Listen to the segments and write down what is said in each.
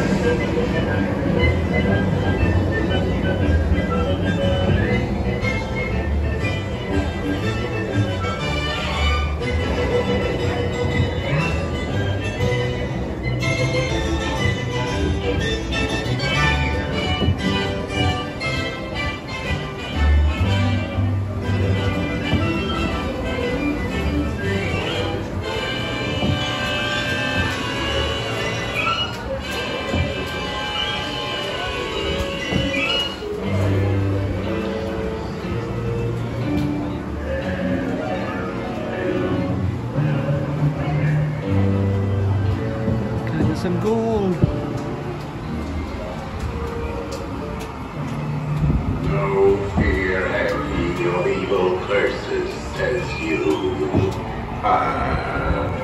Thank you. some gold. No fear have ye of evil curses, says you. Ah.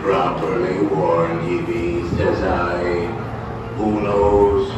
Properly warn ye be, says I. Who knows